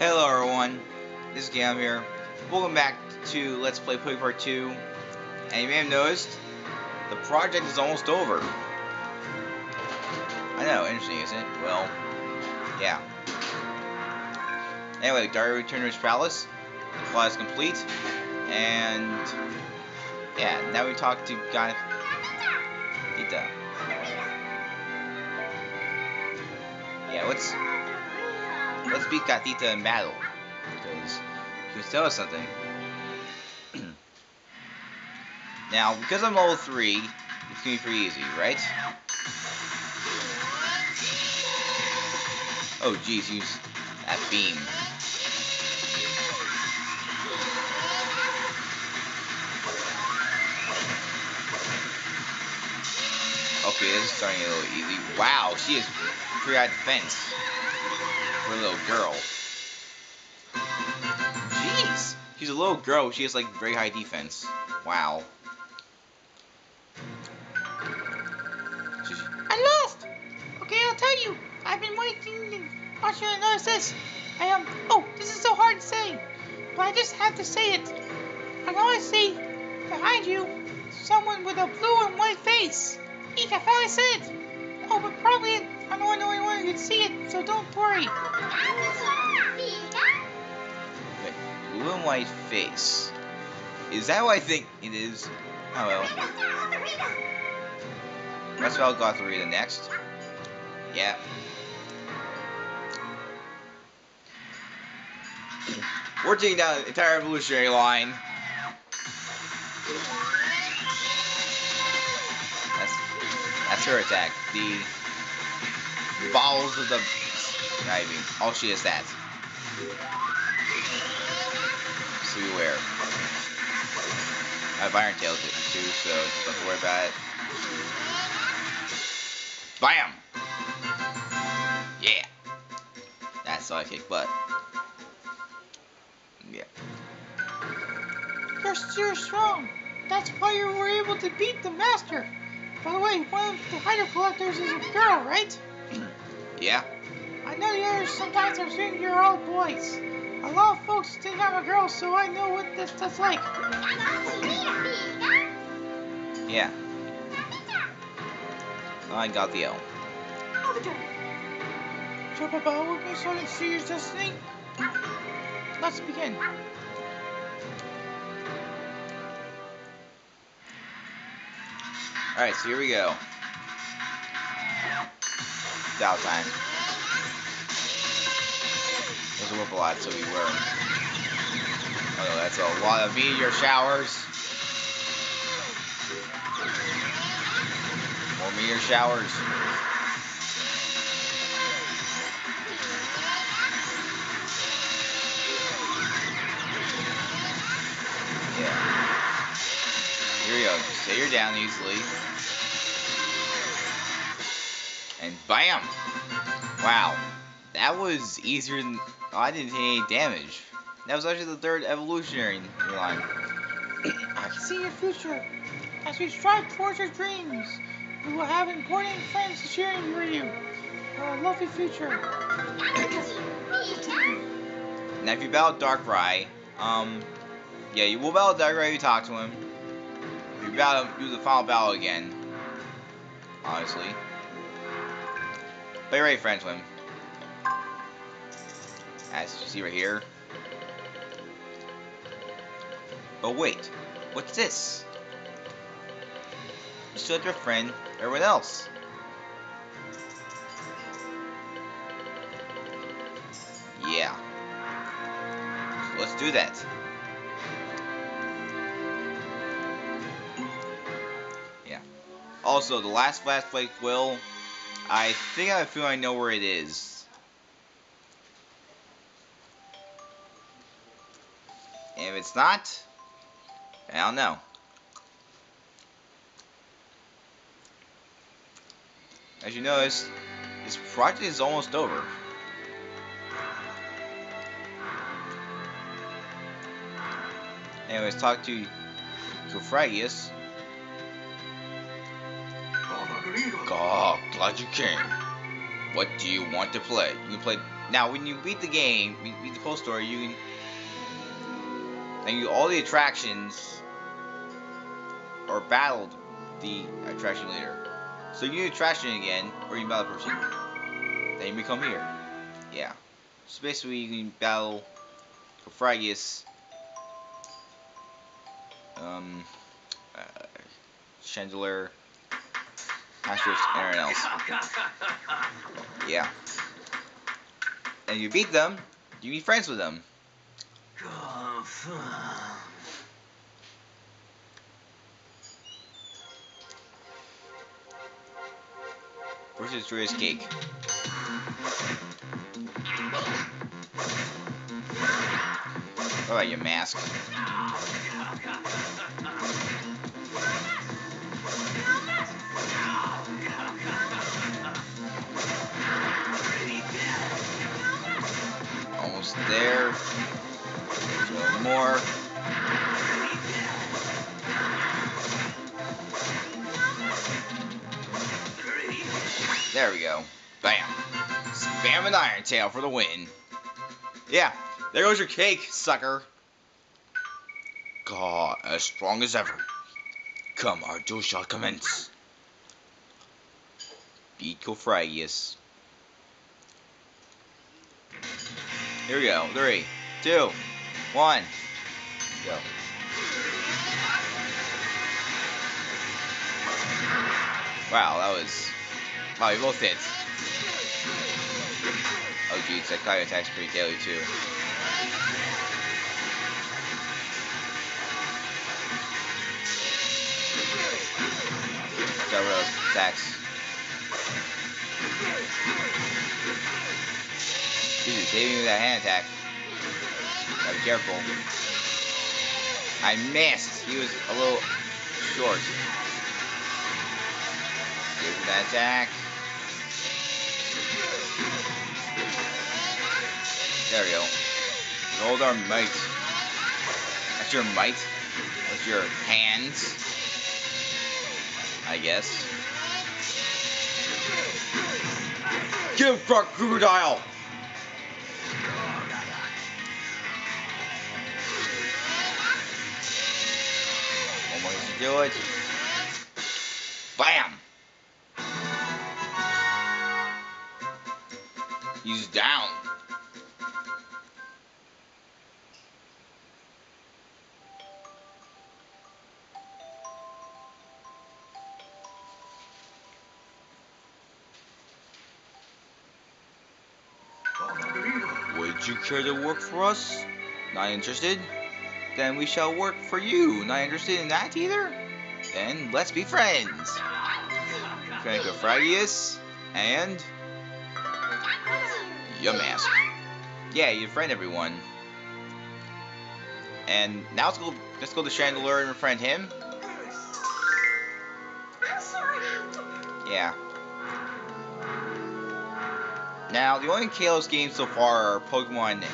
Hello everyone, this is Gam here. Welcome back to Let's Play Play Part 2. And you may have noticed, the project is almost over. I know, interesting, isn't it? Well, yeah. Anyway, Dario returned to his palace. The plot is complete. And, yeah, now we talk to Guy... Tita. Yeah, let's let's beat Gothita in battle because she was tell us something. now, because I'm level three, it's gonna be pretty easy, right? Oh, geez, use that beam. Okay, this is starting a little easy. Wow, she is pretty high defense for a little girl. Jeez, she's a little girl. She has like very high defense. Wow. She's... I lost. Okay, I'll tell you. I've been waiting and watching to notice this. I um. Oh, this is so hard to say, but I just have to say it. I want to see behind you someone with a blue and white face. Eek, I finally said it. Oh, but probably I'm the only one who can see it, so don't worry. Wait, blue and white face. Is that what I think it is? Oh well. Let's spell Gothorita next. Yeah. We're taking down the entire evolutionary line. That's that's her attack. The balls of the diving. All she is that. So beware. I have Iron Tail too, so don't worry about it. Bam! Yeah! That's how I kick butt. Yeah. You're still strong. That's why you were able to beat the master. By the way, one of the Hydro Collectors is a girl, right? Yeah? I know the others sometimes are saying you're all boys. A lot of folks think I'm a girl, so I know what this, that's like. Yeah. I got the L. Jump about with me so I can see your destiny? Let's begin. Alright, so here we go. Dial time. There's a whoop a lot, so we were. Oh that's a lot of meteor showers. More meteor showers. Yeah. Here we go. Stay her down easily. Bam! Wow. That was easier than... Oh, I didn't take any damage. That was actually the third evolutionary line. I can see your future. As we strive towards our dreams, we will have important friends cheering for you. For a lovely future. Now, if you battle Darkrai, um, yeah, you will battle Darkrai, you talk to him. If you battle him, do the final battle again. Honestly. But you're already friends. As you see right here. But wait, what's this? You still have your friend, everyone else. Yeah. So let's do that. Yeah. Also, the last flash flashlight will. I think I feel I know where it is. If it's not, I don't know. As you notice, this project is almost over. Anyways, talk to Gofragius. God, glad you came. What do you want to play? You can play Now, when you beat the game, beat the post story, you can and you all the attractions or battled the attraction leader. So you need attraction again, or you battle person. Then you become here. Yeah. So basically, you can battle Cofragius, um, uh, Chandler, Asterisk, and everyone else. Yeah. And you beat them, you be friends with them. Versus Joyous Cake. What about your mask? There. More. There we go. Bam. Spam an Iron Tail for the win. Yeah, there goes your cake, sucker. God, as strong as ever. Come, our duel shall commence. Beat Cofragius. Here we go. Three, two, one, go. Wow, that was... Wow, we both hit. Oh geez, that guy attacks pretty daily too. Those attacks. Jesus, saving me with that hand attack. Gotta be careful. I missed. He was a little short. Give him that attack. There we go. Hold our might. That's your might. That's your hands. I guess. Give Crocodile! It. Bam! He's down. Would you care to work for us? Not interested? Then we shall work for you. Not interested in that either? Then let's be friends. Francofragius and your mask. Yeah, you friend everyone. And now let's go let's go to Chandelure and friend him. Yeah. Now, the only Kalos games so far are Pokemon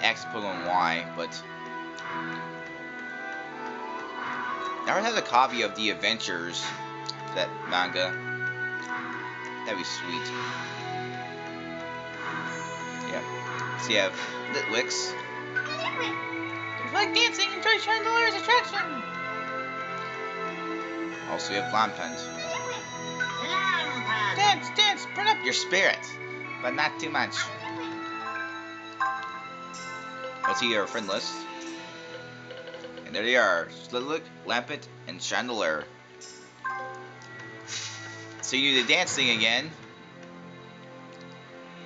X, and Pokemon Y, but I don't have a copy of the Adventures, that manga. That'd be sweet. Yeah. So you have. If you like dancing, enjoy Chandelure's attraction. Also, you have Lampent. Dance, dance, burn up Your spirit, but not too much. Let's see your friend list. And there they are. Slitlick, Lampent, and Chandelure. So you do the dance thing again.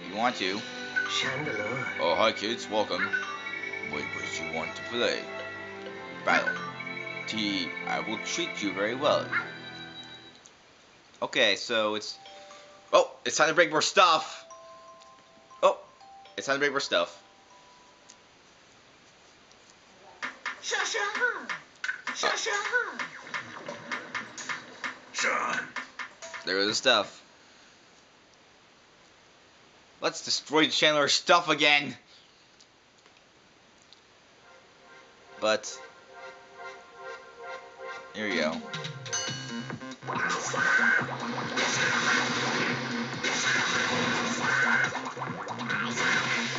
If you want to. Chandelure. Oh, hi kids, welcome. What would you want to play? Battle. T, I will treat you very well. Okay, so it's... Oh, it's time to break more stuff. Oh, it's time to break more stuff. There goes the stuff. Let's destroy Chandler's stuff again. But here we go.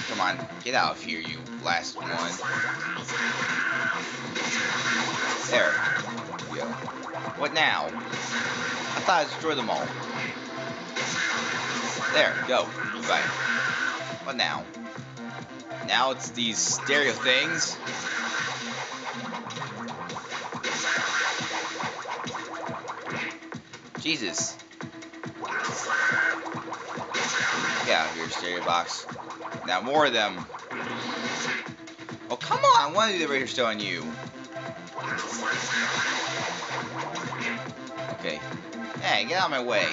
Come on, get out of here, you last one. There. go. What now? I thought I destroyed them all. There, go. Bye. What now? Now it's these stereo things. Jesus. Get out here, stereo box. Now more of them. Oh, come on! I want to do the radar still on you. Okay. Hey, get out of my way.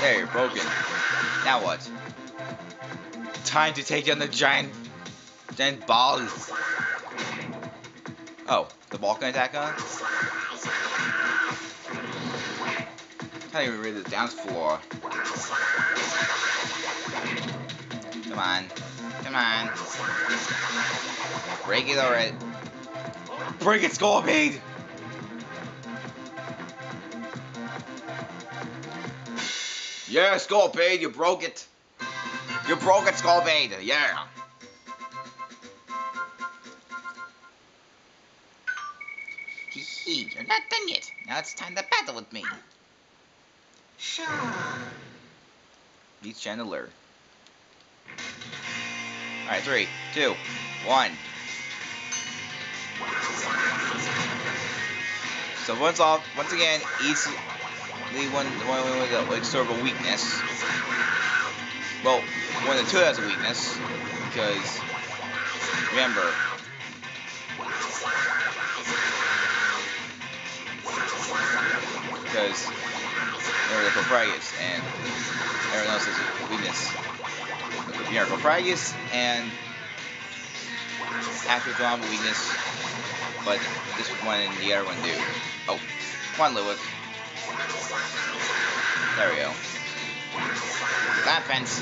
There, you're broken. Now what? Time to take down the giant, giant ball. Oh, the ball can attack on? Can't even read the dance floor. Come on. Come on. Break it already. Break it, Scorpion! Yeah, Scorpion, you broke it. You broke it, Scorpion. Yeah. Hee hee, you're not done yet. Now it's time to battle with me. Sure. Beats Chandelure. Alright, three, two, one. So once off, once again, the one, one, one, one, like sort of a weakness. Well, one of the two has a weakness because remember. Because remember the Cophragus and everyone else has a weakness. Yeah, Cophragus and after Bomb weakness, but this one and the other one do. Oh, come on, Litwick. There we go. That fence.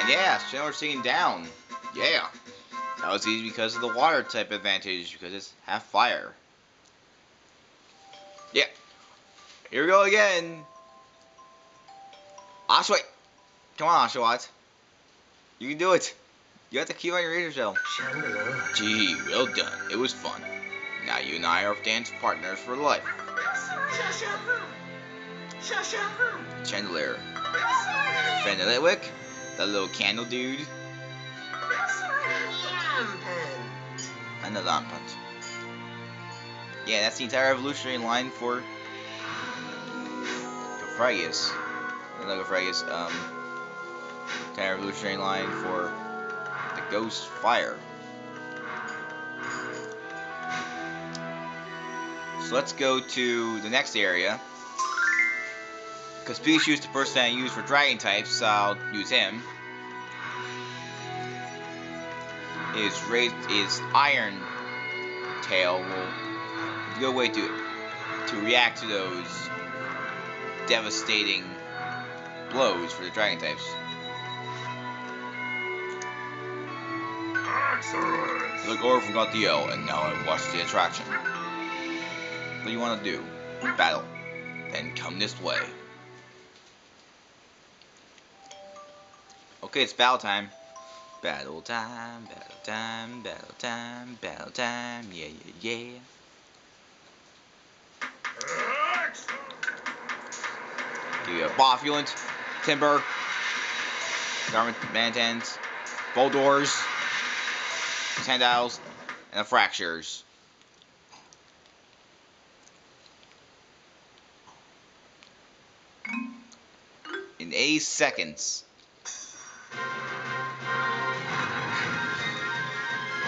And yeah, Chandler's singing down. Yeah. That was easy because of the water type advantage, because it's half fire. Yeah. Here we go again. Oshawott. Come on, Oshawott. You can do it. You have to keep on your razor shell. Gee, well done. It was fun. Now you and I are dance partners for life. Chandelure. Fender Litwick. The little candle dude. And the Lampent. Yeah, that's the entire evolutionary line for Gophragis. Not Gophragis, um, evolutionary line for the Ghost Fire. So let's go to the next area. Because Pikachu is the person I use for Dragon types, so I'll use him. His raised his Iron Tail will good way to to react to those devastating blows for the Dragon types. Excellent. The Gore forgot the yell, and now I watch the attraction. What do you want to do? Battle. Then come this way. Okay, it's battle time. Battle time, battle time, battle time, battle time, yeah, yeah, yeah. Give you a Timburr, Garment Mantans, Boldores, Sandiles, and the Fraxures. In eight seconds.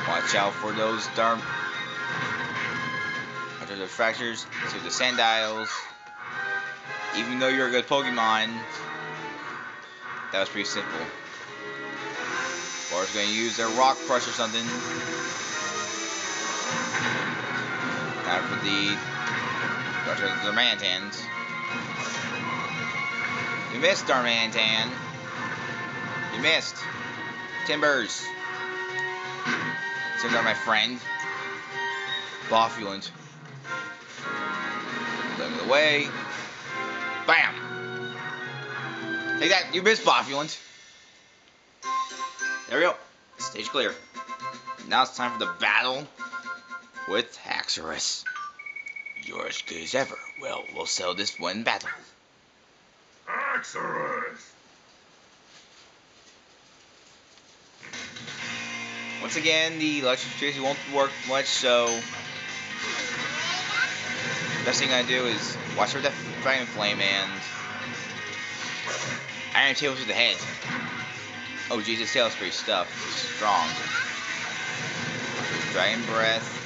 Watch out for those darn. After the Fraxures, to the Sandiles. Even though you're a good Pokemon, that was pretty simple. It's gonna use their Rock Crush or something. Time for the the Mantans. You missed, Darmanitan. You missed. Timburrs. Timburrs are my friend. Bouffalant. Let me away. Bam! Take that, you missed, Bouffalant. There we go. Stage clear. Now it's time for the battle with Haxorus. You're as good as ever. Well, we'll settle this one battle. Haxorus! Once again, the electric Tracy won't work much, so best thing I do is watch for that Dragon Flame and Iron Tail to the head. Oh Jesus stuffed. It's strong. Dragon Breath.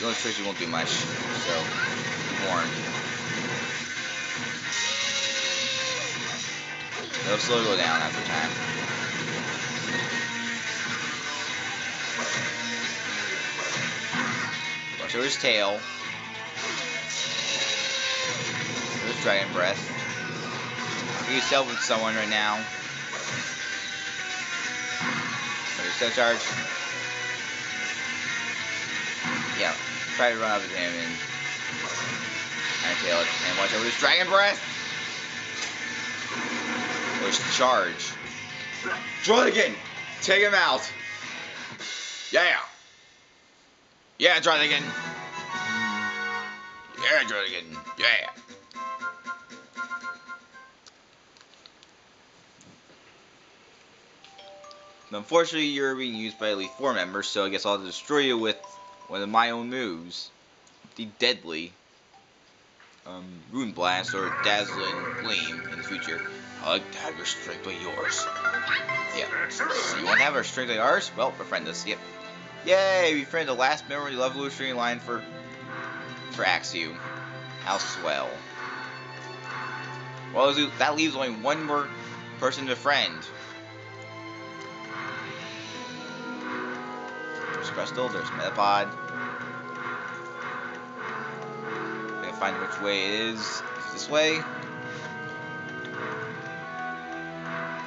The Tracy won't do much, so warned. It'll slowly go down after time. Watch over his tail. There's Dragon Breath. You can stealth with someone right now. There's Step Charge. Yeah, try to run up to him and Tail it. And watch over his Dragon Breath! Push charge. Draw it again. Take him out. Yeah. Yeah, try it again. Yeah, try it again. Yeah. Unfortunately, you're being used by at least Four members, so I guess I'll destroy you with one of my own moves. The Deadly. Um, Rune Blast or Dazzling Gleam in the future. I like to have your strength like yours. Yeah. So you want to have our strength like ours? Well, befriend us. Yep. Yay! Befriend the last member of the evolutionary line for for Axew. How swell. Well, that leaves only one more person to friend. There's Crystal, there's Metapod. Gotta find which way it is. Is this way?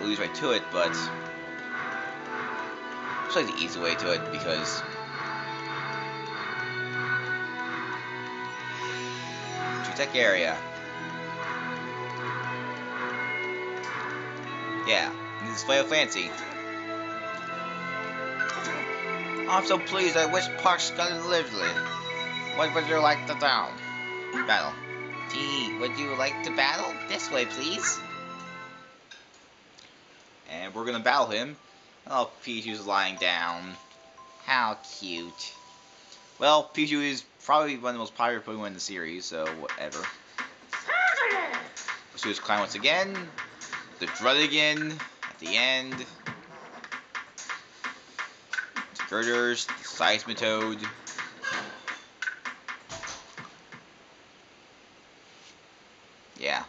It leads right to it, but it's like the easy way to it because two tech area. Yeah, this is Final Fancy. I'm so pleased. I wish Parks got lively. What would you like to down? Battle. Gee, would you like to battle? This way, please. And we're gonna battle him. Oh, Pichu's lying down. How cute. Well, Pichu is probably one of the most popular Pokemon in the series, so whatever. Do his climb once again. The Druddigon at the end. Girders, Seismitoad. Yeah.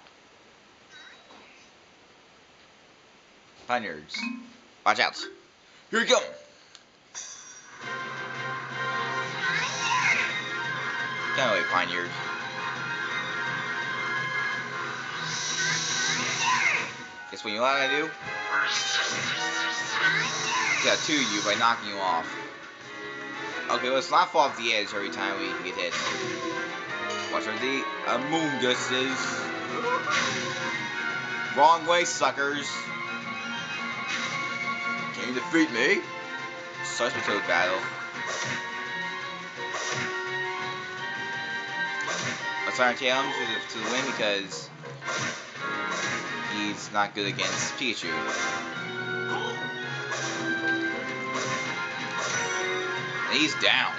Pioneers. Watch out. Here we go. Get away, Pioneers. Guess what you want to do? Got two you by knocking you off. Okay, let's not fall off the edge every time we get hit. Watch for the Amoonguses. Wrong way, suckers. Can you defeat me? Such a toad battle. Let's try to him to the, to the win because he's not good against Pikachu. He's down.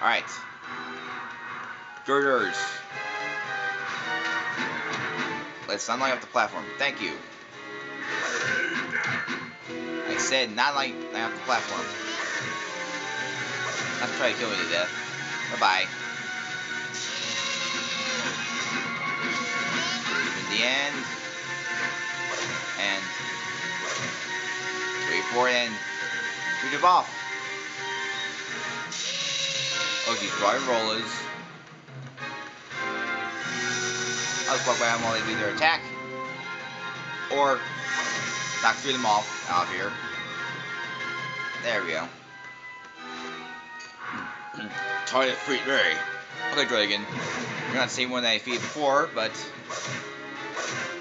Alright. Girders. Let's unlock off the platform. Thank you. I said not like off the platform. Not try to kill me to death. Bye-bye. In the end. It and we jump off. Oh geez, drawing rollers. I'll walk by them while they do their attack. Or knock through them off out of here. There we go. Try to defeat me. Okay, Dragon. You're not the same one that I defeated before, but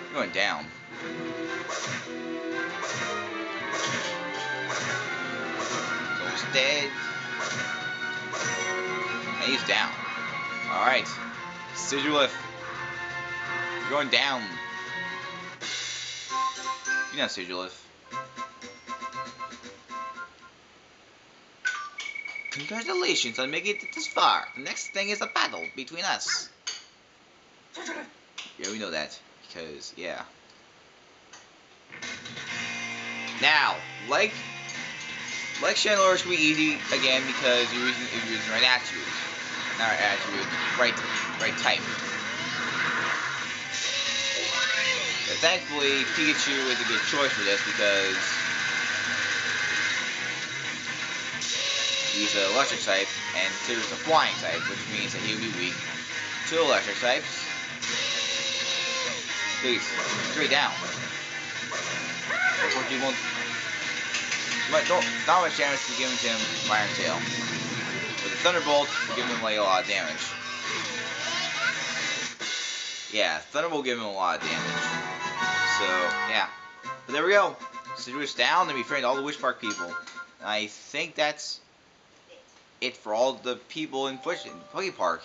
you're going down. Almost dead. And he's down. Alright. Sigilyph. You're going down. You're not Sigilyph. Congratulations on making it this far. The next thing is a battle between us. Yeah, we know that. Because, yeah. Now, like, like Chandelure should be easy again because you're using, you're using right attribute. Not right right, right type. But thankfully, Pikachu is a good choice for this because he's an electric type and Tigger's a flying type, which means that he will be weak to electric types. Please, straight down. Unfortunately, won't. But don't, much damage to give to him Iron Tail. But the Thunderbolt give him like a lot of damage. Yeah, Thunderbolt give him a lot of damage. So, yeah. But there we go. Citrus down, and we friend all the Wish Park people. I think that's it for all the people in Poke Park.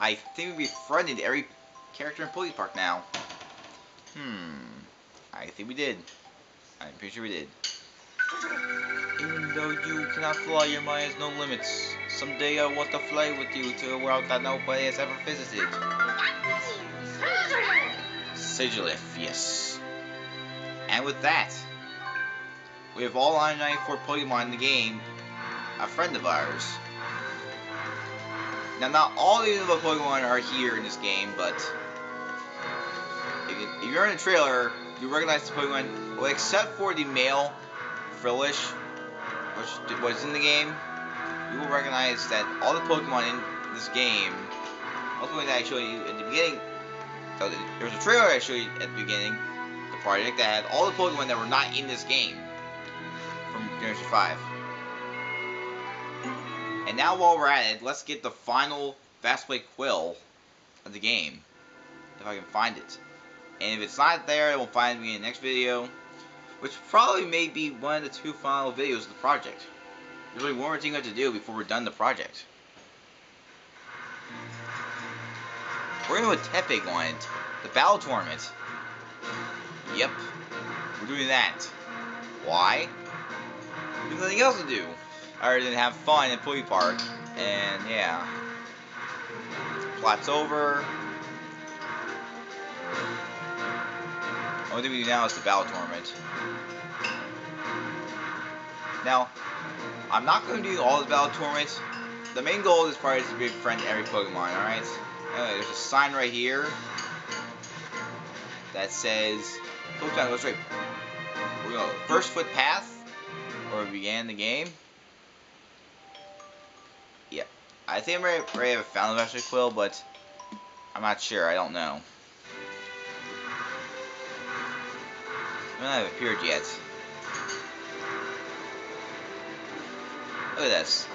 I think we befriended every character in Poke Park now. Hmm. I think we did. I'm pretty sure we did. Even though you cannot fly, your mind has no limits. Someday I want to fly with you to a world that nobody has ever visited. Sigilyph, yes. And with that, we have all 994 Pokemon in the game, a friend of ours. Now, not all of the Pokemon are here in this game, but if, you, you're in the trailer, you recognize the Pokemon, well, except for the male Frillish, which was in the game, you will recognize that all the Pokemon in this game, all that I showed you at the beginning, oh, so there was a trailer I showed you at the beginning, the project that had all the Pokemon that were not in this game from Generation 5. And now while we're at it, let's get the final Vast White Quill of the game. If I can find it. And if it's not there, it will find me in the next video. Which probably may be one of the two final videos of the project. There's only one more thing we have to do before we're done the project. We're going to do a Tepig on it. The Battle Tournament. Yep. We're doing that. Why? There's nothing else to do. Other than have fun at Poke Park. And yeah. Plot's over. Only thing we do now is the Battle Tournament. Now, I'm not going to do all the Battle Tournaments. The main goal of this part is to befriend every Pokemon, alright? Uh, there's a sign right here that says Pokemon straight. We're going first foot path where we began the game. Yeah. I think I may have found the Master Quill, but I'm not sure. I don't know. Might not have appeared yet. Look at this.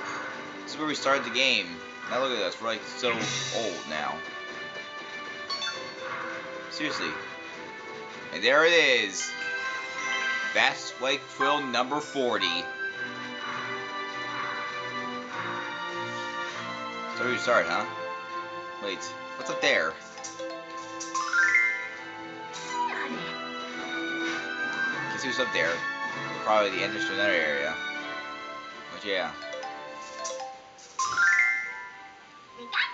This is where we started the game. Now look at us. We're like so old now. Seriously. And there it is. Vast White Quill number 40. So where you start, huh? Wait, what's up there? Can see what's up there. Probably the entrance to another area. But yeah.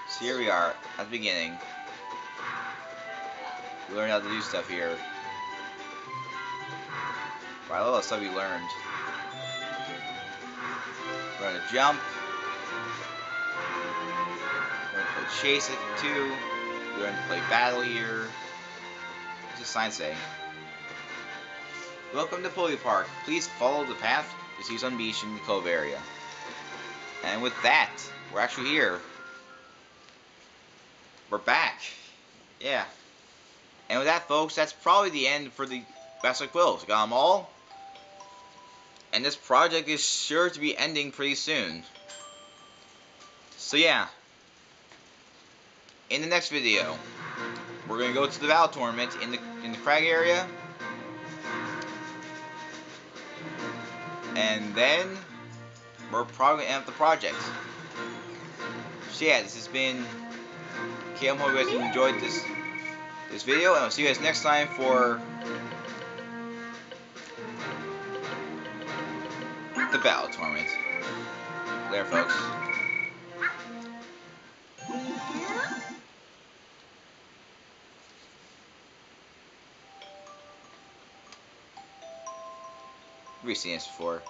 So here we are, at the beginning. We learned how to do stuff here. Right, all the stuff we learned. We're gonna jump. We're gonna play chase it too. We're gonna play battle here. What's the sign say? Welcome to Poke Park. Please follow the path to see Sun Beach in the Cove area. And with that, we're actually here. We're back. Yeah. And with that, folks, that's probably the end for the Best Quills. Got them all. And this project is sure to be ending pretty soon. So yeah. in the next video, we're gonna go to the Battle Tournament in the in the Crag area. And then we're probably end up the project. So yeah, this has been Cam. Hope you guys enjoyed this this video, and I'll see you guys next time for the Battle Tournament. Later, folks. We've seen this before.